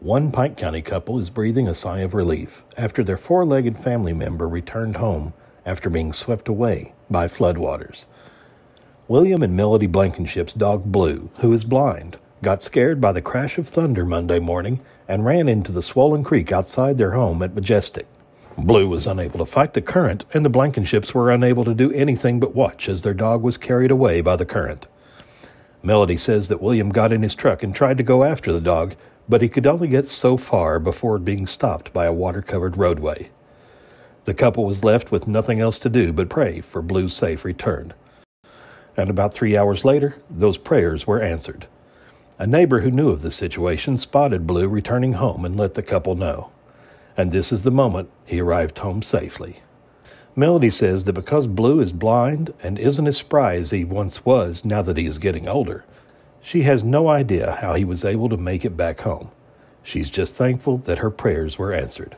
One Pike County couple is breathing a sigh of relief after their four legged family member returned home after being swept away by floodwaters. William and Melody Blankenship's dog Blue, who is blind, got scared by the crash of thunder Monday morning and ran into the swollen creek outside their home at Majestic. Blue was unable to fight the current, and the Blankenships were unable to do anything but watch as their dog was carried away by the current. Melody says that William got in his truck and tried to go after the dog, but he could only get so far before being stopped by a water covered roadway. The couple was left with nothing else to do but pray for Blue's safe return. And about three hours later, those prayers were answered. A neighbor who knew of the situation spotted Blue returning home and let the couple know. And this is the moment he arrived home safely. Melody says that because Blue is blind and isn't as spry as he once was now that he is getting older, she has no idea how he was able to make it back home. She's just thankful that her prayers were answered.